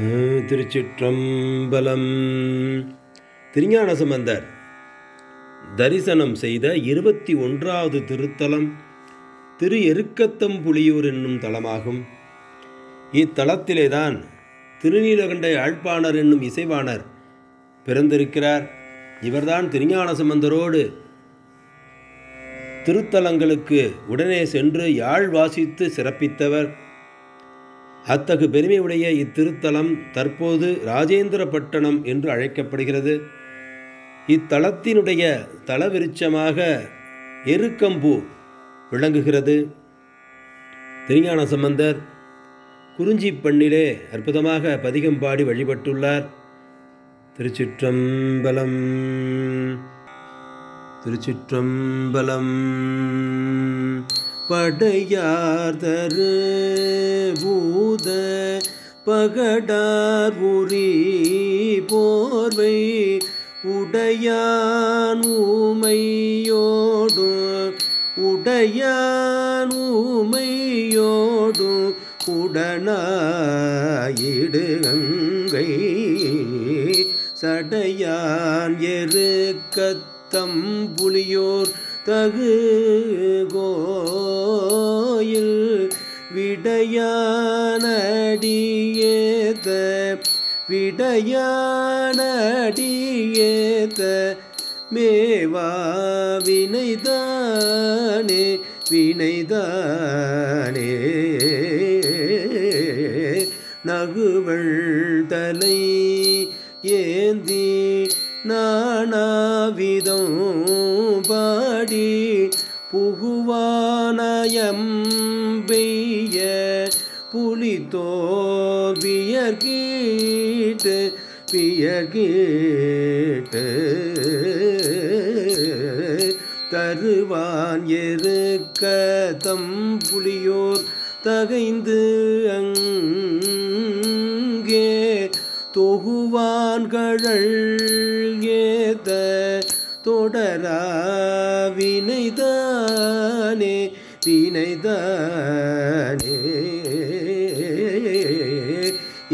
திருச்சிற்றம்பலம். திருஞான சம்பந்தர் தரிசனம் செய்த இருபத்தி ஒன்றாவது திருத்தலம் திரு எருக்கத்தம்புலியூர் என்னும் தலமாகும். இத்தலத்திலேதான் திருநீலகண்ட யாழ்ப்பாணர் என்னும் இசைவாணர் பிறந்திருக்கிறார். இவர்தான் திருஞான சம்பந்தரோடு திருத்தலங்களுக்கு உடனே சென்று யாழ் வாசித்து சிறப்பித்தவர். அத்தகு பெருமையுடைய இத்திருத்தலம் தற்போது ராஜேந்திரப்பட்டணம் என்று அழைக்கப்படுகிறது. இத்தலத்தினுடைய தலவிருட்சமாக எருக்கம்பூ விளங்குகிறது. திருஞான சம்பந்தர் குறிஞ்சி பண்ணிலே அற்புதமாக பதிகம் பாடி வழிபட்டுள்ளார். திருச்சிற்றம்பலம் திருச்சிற்றம்பலம். படையார்தரு பூத பகடார் உரி போர்வை உடையான் ஊமையோடு உடையான் ஊமையோடு உடனாயிடு கங்கை சடையான் எருக்கத்தம் புலியோர் தகு கோயில் விடையானடியேத விடையானடியேத மேவா வினைதானே வினைதானே. நகுவள் தலை ஏந்தி நானாவிதம் பாடி புகுவானயம் பெய்ய புலித்தோவியர்கீட்டு பியர்கீட்டு தருவான் எருக்க தம் புலியோர் தகைந்து அங்கே தொகுவான்கழல் ஏத தொடரா வினைதானே. வினைதானே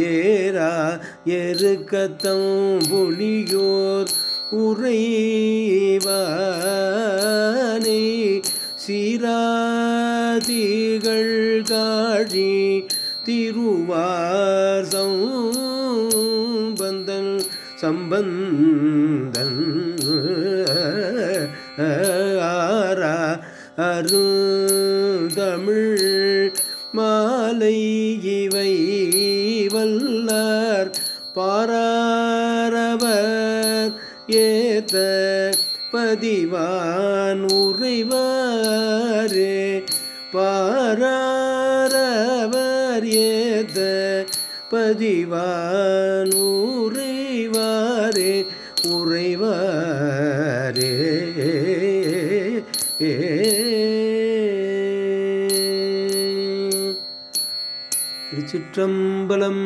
ஏரா எருக்கத்தம் புலியோர் உறைவானே சீராதிகள் காழி திருவார் சம்பந்தன் சம்பந்தன் ஆரா அருந்தமிழ் மாலை இவை வல்லார் பாராரவர் ஏத்த பதிவான் உறைவாரே. பாராரவர் ஏத்த பதிவான் உறைவாரே உறைவாரே. திருச்சிற்றம்பலம்